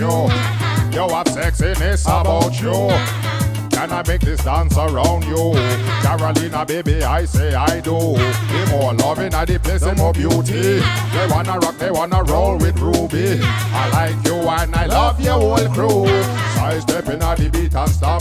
you. You have sexiness about you. Can I make this dance around you? Carolina, baby, I say I do. The more loving at the place, the more beauty. They wanna rock, they wanna roll with Ruby. I like you and I love your whole crew. Side stepping at the beat and stamp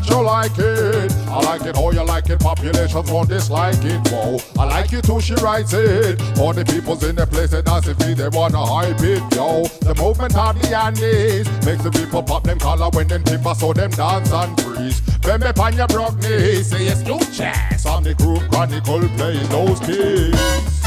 that you like it. I like it how you like it. Populations won't dislike it. Whoa. I like it too, she writes it. All the people's in the place that dance if they wanna hype it. Yo, the movement of the Andes makes the people pop them collar when them timber so them dance and freeze. When me pan your broke knees, say it's new jazz. I'm the groove chronicle playing those keys.